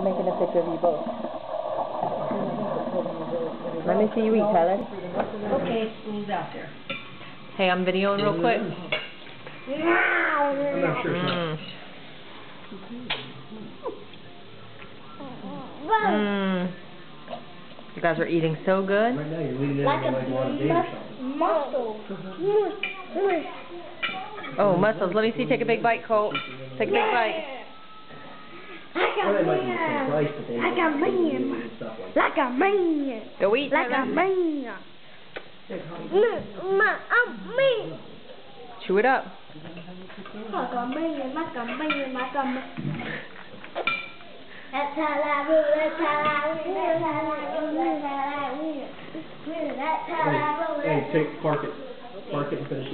I'm making a picture of you both. Let me see you eat, Tyler. Okay, school's out there. Hey, I'm videoing real quick. I'm not sure. Mm. Mm. You guys are eating so good. Right now, you're leaning Like a like a lot of data muscle. Oh, muscles. Let me see. Take a big bite, Colt. Take a big bite. Well, they might be the same price, but they Like a man. stuff like that. Like a man. Go eat, Like a man. I'm me. Chew it up. Like a man, like a man, like a man. That's how I rule, that's how I rule, that's how I rule, that's how I rule. That's how I rule, Hey, hey, take, park it, park it and finish it.